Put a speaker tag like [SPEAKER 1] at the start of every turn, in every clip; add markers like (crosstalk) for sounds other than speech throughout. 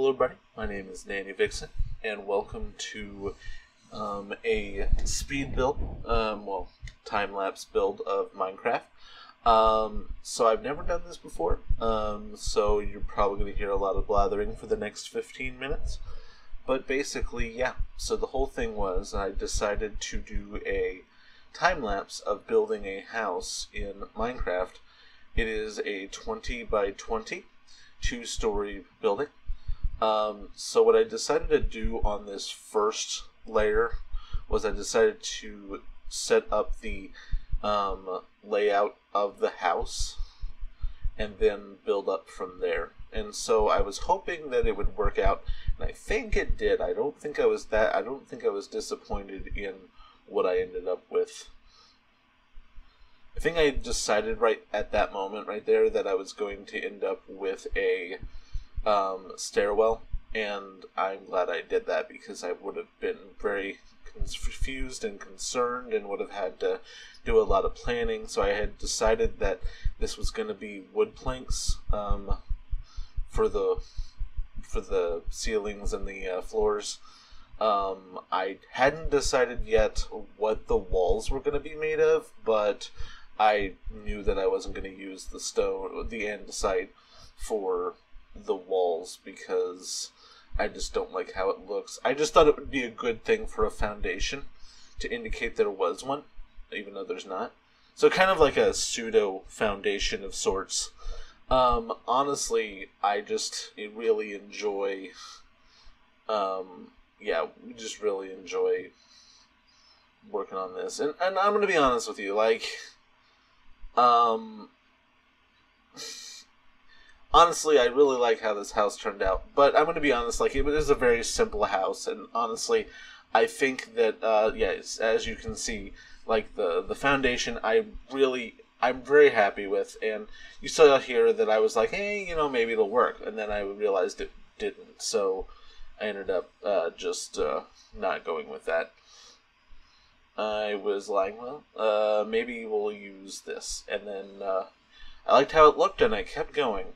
[SPEAKER 1] Hello, everybody. My name is Nanny Vixen, and welcome to um, a speed build, um, well, time lapse build of Minecraft. Um, so I've never done this before, um, so you're probably going to hear a lot of blathering for the next 15 minutes. But basically, yeah. So the whole thing was I decided to do a time lapse of building a house in Minecraft. It is a 20 by 20 two story building. Um, so what I decided to do on this first layer was I decided to set up the um, layout of the house and then build up from there. And so I was hoping that it would work out, and I think it did. I don't think I was that. I don't think I was disappointed in what I ended up with. I think I decided right at that moment, right there, that I was going to end up with a um, stairwell, and I'm glad I did that because I would have been very confused and concerned and would have had to do a lot of planning. So I had decided that this was going to be wood planks um, for the for the ceilings and the uh, floors. Um, I hadn't decided yet what the walls were going to be made of, but I knew that I wasn't going to use the stone, the andesite, for the walls because I just don't like how it looks. I just thought it would be a good thing for a foundation to indicate there was one, even though there's not. So kind of like a pseudo foundation of sorts. Um, honestly, I just really enjoy. Um, yeah, we just really enjoy working on this, and and I'm gonna be honest with you, like, um honestly, I really like how this house turned out. But I'm going to be honest, like it is a very simple house, and honestly, I think that uh, yes, as you can see, like the the foundation, I really. I'm very happy with, and you saw here that I was like, hey, you know, maybe it'll work, and then I realized it didn't, so I ended up uh, just uh, not going with that. I was like, well, uh, maybe we'll use this, and then uh, I liked how it looked, and I kept going.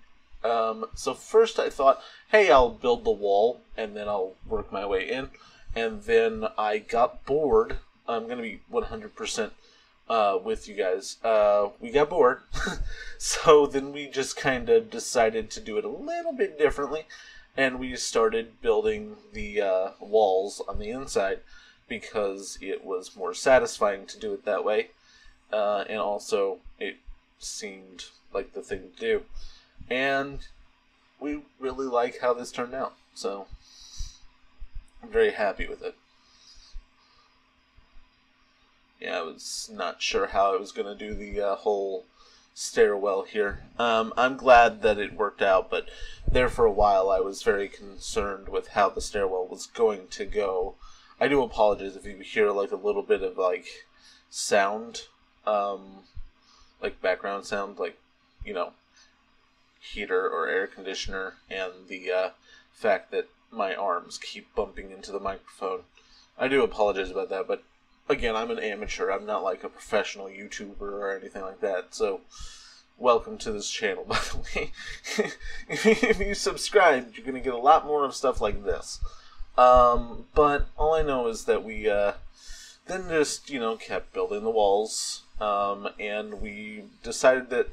[SPEAKER 1] Um, so first I thought, hey, I'll build the wall and then I'll work my way in. And then I got bored. I'm going to be 100% uh, with you guys. Uh, we got bored. (laughs) so then we just kind of decided to do it a little bit differently. And we started building the uh, walls on the inside because it was more satisfying to do it that way. Uh, and also, it seemed like the thing to do and we really like how this turned out. So I'm very happy with it. Yeah, I was not sure how I was going to do the uh, whole stairwell here. Um, I'm glad that it worked out, but there for a while I was very concerned with how the stairwell was going to go. I do apologize if you hear like a little bit of like sound, um, like background sound, like you know, heater or air conditioner and the uh, fact that my arms keep bumping into the microphone. I do apologize about that, but again, I'm an amateur. I'm not like a professional YouTuber or anything like that. So, welcome to this channel, (laughs) by the way. if you subscribe, you're going to get a lot more of stuff like this. Um, but all I know is that we uh, then just, you know, kept building the walls. Um, and we decided that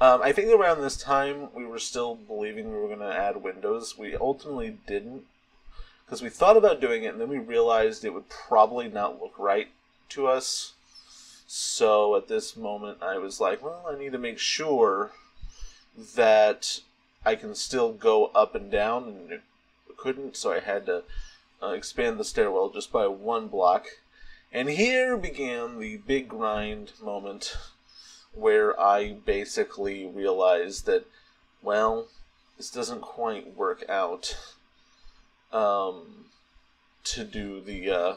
[SPEAKER 1] um, I think around this time we were still believing we were going to add windows. We ultimately didn't because we thought about doing it and then we realized it would probably not look right to us. So at this moment, I was like, well, I need to make sure that I can still go up and down, and it couldn't, so I had to uh, expand the stairwell just by one block. And here began the big grind moment where I basically realized that, well, this doesn't quite work out um, to do the uh,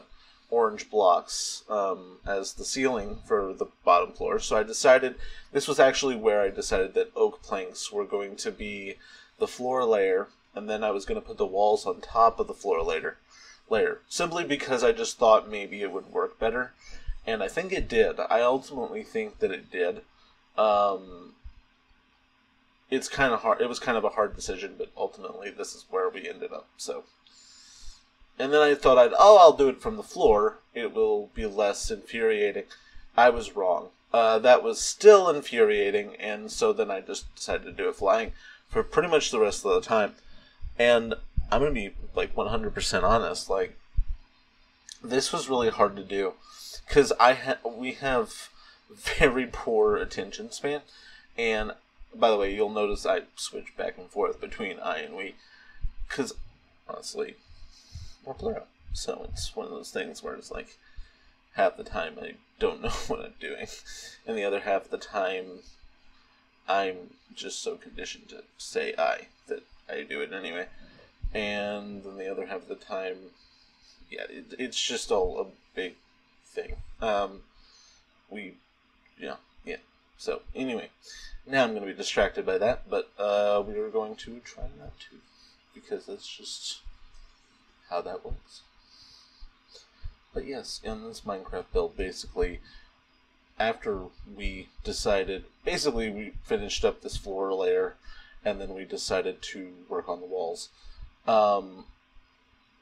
[SPEAKER 1] orange blocks um, as the ceiling for the bottom floor. So I decided this was actually where I decided that oak planks were going to be the floor layer, and then I was going to put the walls on top of the floor layer. Layer simply because I just thought maybe it would work better, and I think it did. I ultimately think that it did. Um, it's kind of hard. It was kind of a hard decision, but ultimately this is where we ended up. So, and then I thought I'd oh I'll do it from the floor. It will be less infuriating. I was wrong. Uh, that was still infuriating, and so then I just decided to do it flying for pretty much the rest of the time. And I'm gonna be like 100% honest. Like, this was really hard to do because I ha- we have very poor attention span, and by the way, you'll notice I switch back and forth between I and we, because honestly, we're plural. So it's one of those things where it's like half the time I don't (laughs) know what I'm doing, and the other half the time I'm just so conditioned to say I that I do it anyway, and then the other half of the time, yeah, it, it's just all a big thing. Um, we, yeah, yeah. So anyway, now I'm going to be distracted by that, but uh, we are going to try not to, because that's just how that works. But yes, in this Minecraft build, basically, after we decided, basically we finished up this floor layer, and then we decided to work on the walls. Um,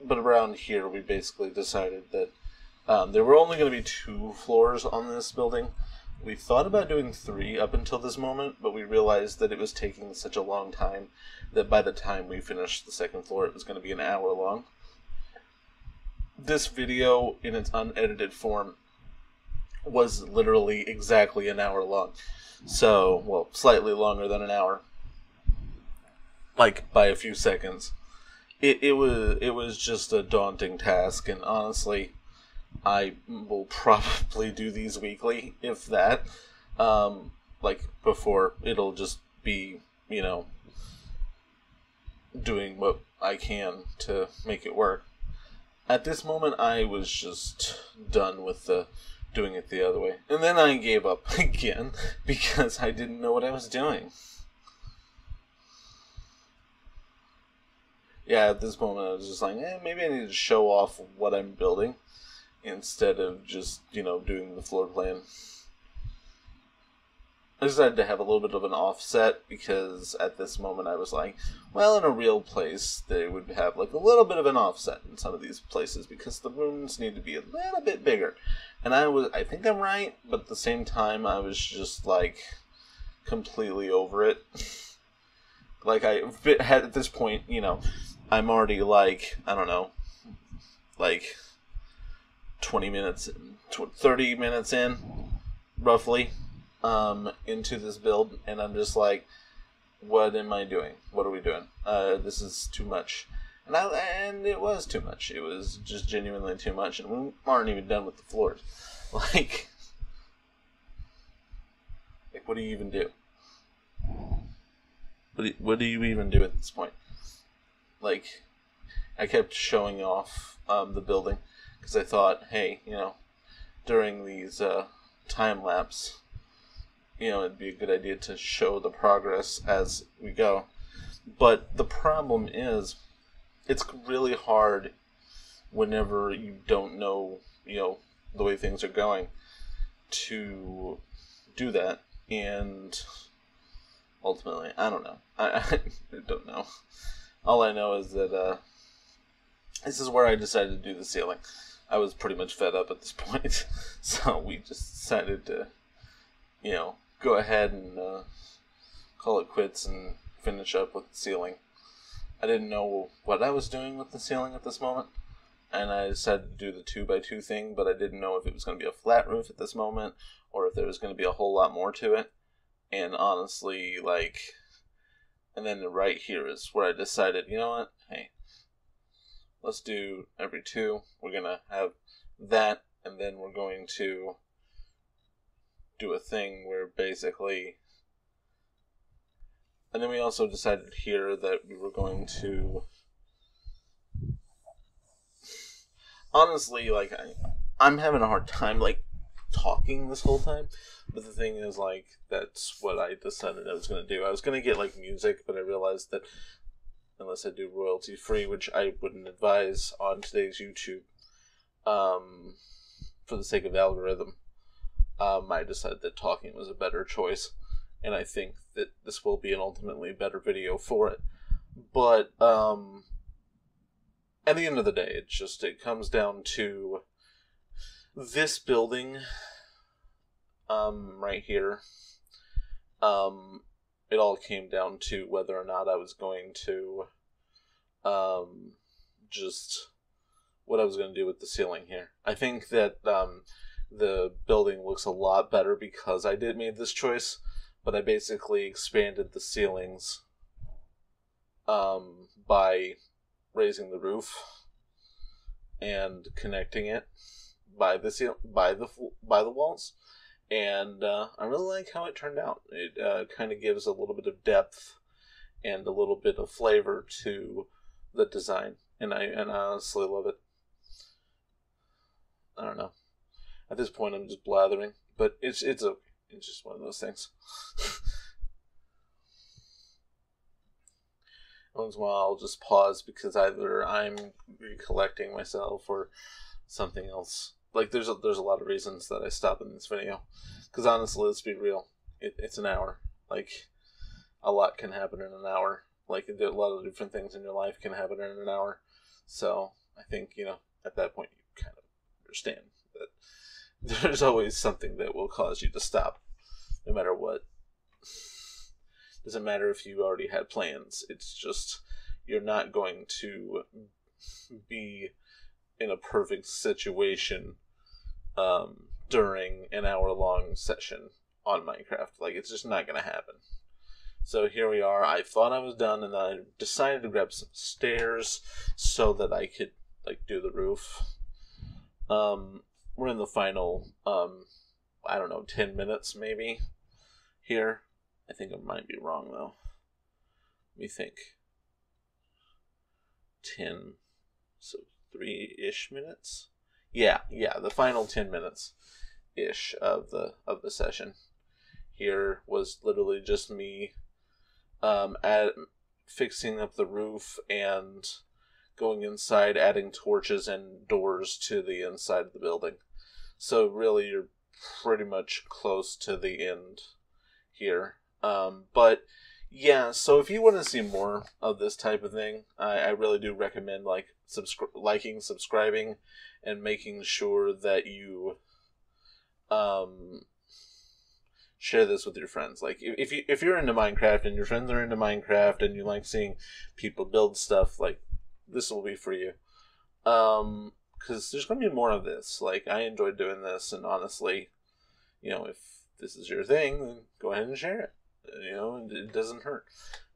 [SPEAKER 1] but around here, we basically decided that um, there were only going to be two floors on this building. We thought about doing three up until this moment, but we realized that it was taking such a long time that by the time we finished the second floor, it was going to be an hour long. This video, in its unedited form, was literally exactly an hour long. So, well, slightly longer than an hour. Like by a few seconds. It it was it was just a daunting task and honestly I will probably do these weekly, if that. Um, like before, it'll just be, you know, doing what I can to make it work. At this moment, I was just done with the doing it the other way. And then I gave up (laughs) again because I didn't know what I was doing. Yeah, at this moment, I was just like, eh, maybe I need to show off what I'm building instead of just, you know, doing the floor plan. I decided to have a little bit of an offset because at this moment I was like, well, in a real place, they would have like a little bit of an offset in some of these places because the rooms need to be a little bit bigger. And I was, I think I'm right, but at the same time, I was just like completely over it. like I had at this point, you know, I'm already like I don't know, like 20 minutes, 30 minutes in, roughly, um, into this build, and I'm just like, what am I doing? What are we doing? Uh, this is too much. And, I, and it was too much. It was just genuinely too much, and we aren't even done with the floors. (laughs) Like, like what do you even do? What do you, what do you even do at this point? Like, I kept showing off um, the building because I thought, hey, you know, during these uh, time lapse, you know, it'd be a good idea to show the progress as we go. But the problem is, it's really hard whenever you don't know, you know, the way things are going to do that. And ultimately, I don't know. I, (laughs) I don't know. All I know is that uh, this is where I decided to do the ceiling. I was pretty much fed up at this (laughs) point, so we just decided to, you know, go ahead and uh, call it quits and finish up with the ceiling. I didn't know what I was doing with the ceiling at this moment, and I decided to do the two by two thing, but I didn't know if it was going to be a flat roof at this moment or if there was going to be a whole lot more to it. And honestly, like, and then right here is where I decided, you know what? Hey, let's do every two. We're gonna have that, and then we're going to do a thing where basically. And then we also decided here that we were going to. Honestly, like, I, I'm having a hard time, like, talking this whole time. But the thing is, like, that's what I decided I was going to do. I was going to get, like, music, but I realized that unless I do royalty free, which I wouldn't advise on today's YouTube, um, for the sake of algorithm, um, I decided that talking was a better choice, and I think that this will be an ultimately better video for it. but um, at the end of the day, it just it comes down to this building um, right here. Um, it all came down to whether or not I was going to um, just what I was going to do with the ceiling here. I think that um, the building looks a lot better because I did made this choice, but I basically expanded the ceilings um, by raising the roof and connecting it by the by the by the walls, and uh, I really like how it turned out. It uh, kind of gives a little bit of depth and a little bit of flavor to the design, and I and I honestly love it. I don't know. At this point, I'm just blathering, but it's it's okay. It's just one of those things. (laughs) Once in a while, I'll just pause because either I'm recollecting myself or something else. Like there's a, there's a lot of reasons that I stop in this video. Because honestly, let's be real, it, it's an hour. Like a lot can happen in an hour. Like a lot of different things in your life can happen in an hour. So I think you know at that point you kind of understand that (laughs) there's always something that will cause you to stop, no matter what. Doesn't matter if you already had plans. It's just you're not going to be in a perfect situation um, during an hour long session on Minecraft. Like it's just not gonna happen. So here we are. I thought I was done, and I decided to grab some stairs so that I could like do the roof. Um, we're in the final, um, I don't know, ten minutes maybe here. I think I might be wrong though. Let me think. Ten, so three ish minutes. Yeah, yeah, the final ten minutes ish of the of the session. Here was literally just me, um, at fixing up the roof and going inside, adding torches and doors to the inside of the building. So really, you're pretty much close to the end here. Um, but yeah, so if you want to see more of this type of thing, I, I really do recommend like subscri- liking, subscribing, and making sure that you um, share this with your friends. Like if you if you're into Minecraft and your friends are into Minecraft and you like seeing people build stuff, like this will be for you. Um, because there's gonna be more of this. Like I enjoyed doing this, and honestly, you know, if this is your thing, then go ahead and share it you know, it doesn't hurt.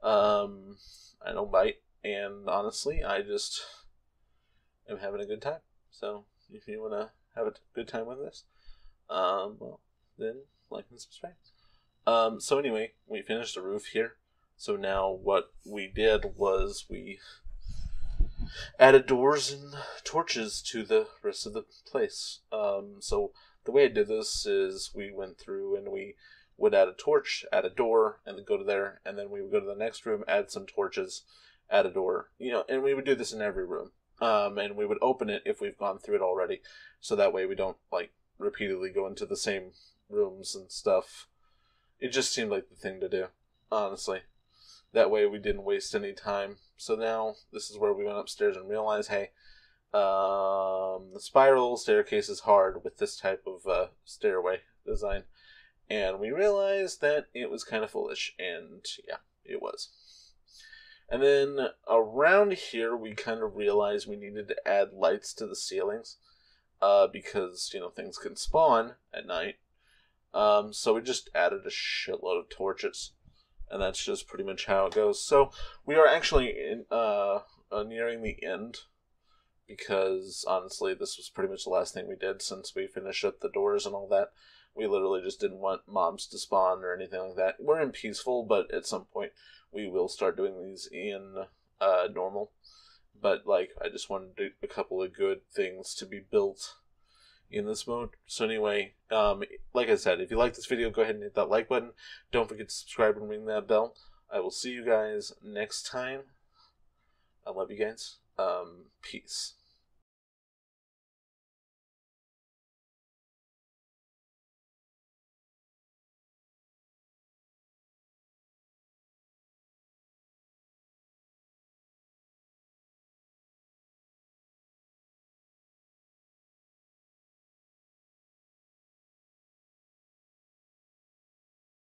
[SPEAKER 1] Um, I don't bite, and honestly, I just am having a good time. So if you want to have a good time with this, um, well, then like and subscribe. Um, so anyway, we finished the roof here. So now what we did was we added doors and torches to the rest of the place. Um, so the way I did this is we went through and we would add a torch, add a door, and then go to there, and then we would go to the next room, add some torches, add a door, you know, and we would do this in every room. Um, and we would open it if we've gone through it already, so that way we don't like repeatedly go into the same rooms and stuff. It just seemed like the thing to do, honestly. That way we didn't waste any time. So now this is where we went upstairs and realized, hey, um, the spiral staircase is hard with this type of uh, stairway design and we realized that it was kind of foolish, and yeah, it was. And then around here, we kind of realized we needed to add lights to the ceilings, uh, because you know things can spawn at night. Um, so we just added a shitload of torches, and that's just pretty much how it goes. So we are actually in, uh, uh, nearing the end, because honestly, this was pretty much the last thing we did since we finished up the doors and all that. We literally just didn't want mobs to spawn or anything like that. We're in peaceful, but at some point we will start doing these in uh, normal. But like, I just wanted a couple of good things to be built in this mode. So anyway, um, like I said, if you like this video, go ahead and hit that like button. Don't forget to subscribe and ring that bell. I will see you guys next time. I love you guys. Um, peace.